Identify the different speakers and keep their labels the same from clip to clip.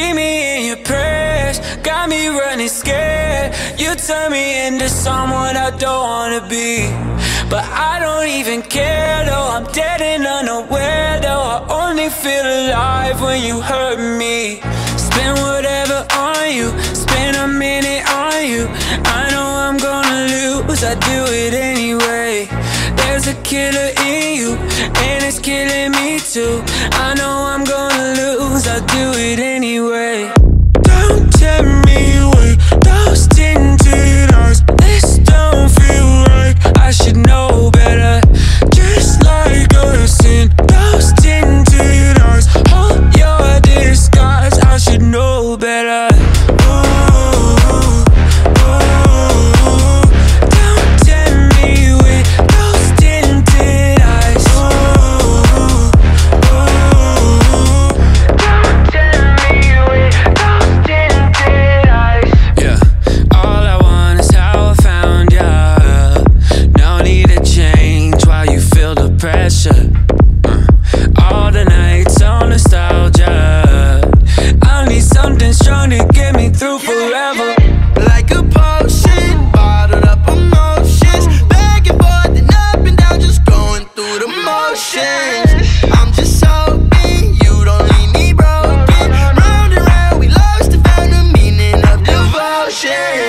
Speaker 1: Keep me in your prayers, got me running scared. You turn me into someone I don't wanna be. But I don't even care though, I'm dead and unaware though. I only feel alive when you hurt me. Spend whatever on you, spend a minute on you. I know I'm gonna lose, I do it anyway. There's a killer in you, and it's killing me too. I know I'm gonna lose, I'll do it anyway. Don't tempt me with those tinted eyes.
Speaker 2: This
Speaker 1: don't feel right, I should know. shit.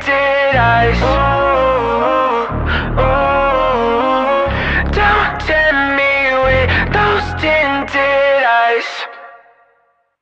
Speaker 1: Did eyes